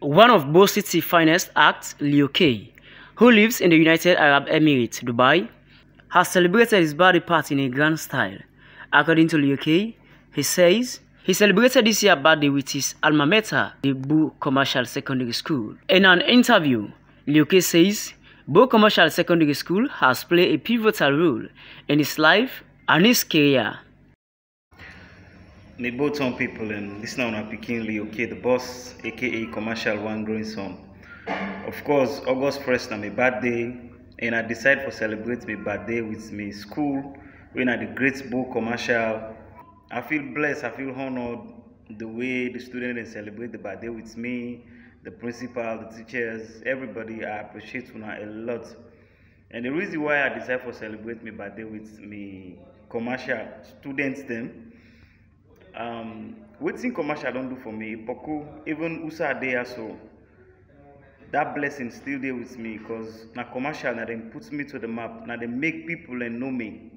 One of Bo City's finest acts, Leo K, who lives in the United Arab Emirates, Dubai, has celebrated his birthday party in a grand style. According to Leo K, he says he celebrated this year's birthday with his alma mater, the Bo Commercial Secondary School. In an interview, Leo K says Bo Commercial Secondary School has played a pivotal role in his life and his career. Some people and this now na pikin Leo K, the boss, aka Commercial One Growing Son. Of course, August 1st na my birthday and I decide for celebrate my birthday with me school when I the Great Bo Commercial. I feel blessed, I feel honored the way the students celebrate the birthday with me, the principal, the teachers, everybody. I appreciate una a lot. And the reason why I decide for celebrate my birthday with me commercial students them, um, wetin commercial don do for me, Poku, even Usa Adeya so, that blessing still there with me because na commercial na dem put me to the map, na dem make people and know me.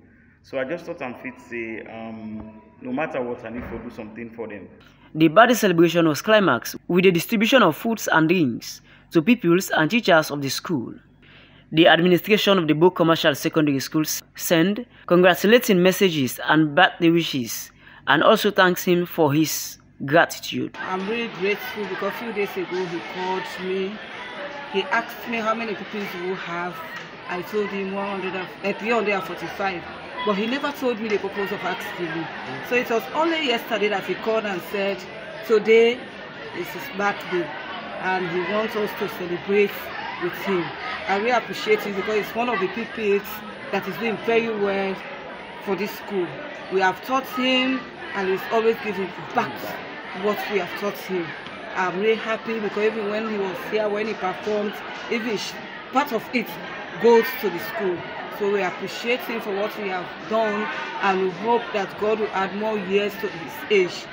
So I just thought I'm fit say, um, no matter what, I need to do something for them. The birthday celebration was climax with the distribution of foods and drinks to pupils and teachers of the school. The administration of the Bo Commercial Secondary School sent congratulating messages and birthday wishes and also thanks him for his gratitude. I'm really grateful because a few days ago he called me. He asked me how many pupils we have. I told him 100, uh, 345. But he never told me the purpose of asking me. So it was only yesterday that he called and said, today is his birthday and he wants us to celebrate with him. I really appreciate him because it's one of the people that is doing very well for this school. We have taught him and he's always giving back what we have taught him. I'm really happy because even when he was here, when he performed, even part of it goes to the school. So we appreciate him for what he has done and we hope that God will add more years to his age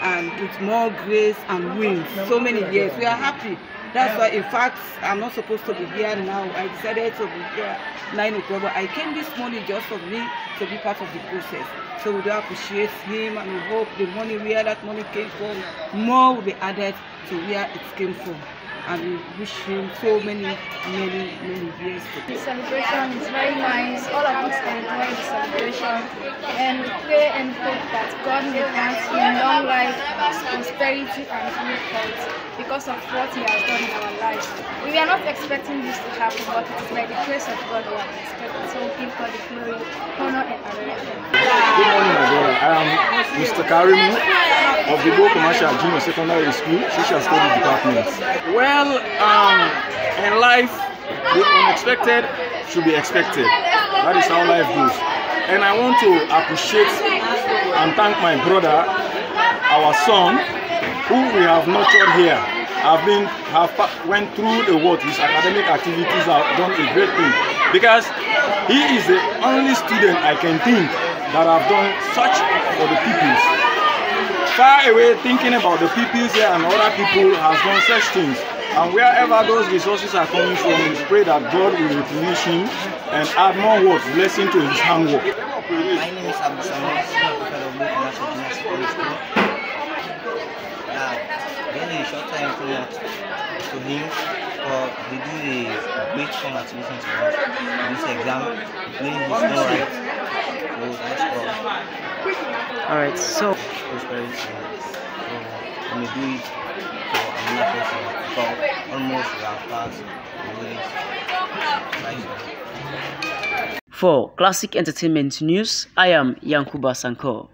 and with more grace and wings. So many years. We are happy. That's why, in fact, I'm not supposed to be here now. I decided to be here 9 o'clock, but I came this morning just for me to be part of the process. So we do appreciate him and we hope the money, where that money came from, more will be added to where it came from. And we wish him so many, many, many years to The celebration is very nice. All of us enjoy the celebration and pray and hope that God may grant him long life, prosperity and good health because of what he has done in our lives. We are not expecting this to happen, but it is by the grace of God we are expecting. So we give God the glory, honor and adoration. Good morning, my brother. I am Mr. Karimu of the Bo Commercial Junior Secondary School, Social Studies Department. Well, um, in life, the unexpected should be expected. That is how life goes. And I want to appreciate and thank my brother, our son, who we have nurtured here. Have been have went through the what his academic activities have done a great thing because he is the only student I can think that have done such for the pupils. Far away thinking about the pupils here and other people has done such things. And wherever those resources are coming from, we pray that God will replenish him and add more work, blessing to his handwork. My name is Abu Samad, fellow Bo Commercial Junior Secondary School. Yeah, really a short time come out to him for he did a great congratulations to us. This exam, playing his own right. So that's all. Alright, so Prosperity. So we may do it for Classic Entertainment News, I am Yankuba Sankor.